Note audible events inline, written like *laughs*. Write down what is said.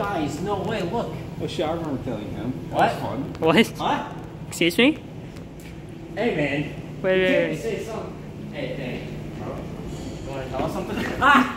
Guys, no way, look. Oh shit, I remember killing him. That What? was fun. What? Huh? Excuse me? Hey, man. Wait, wait, wait. say something. Hey, hey. You want to tell us something? *laughs* Ah!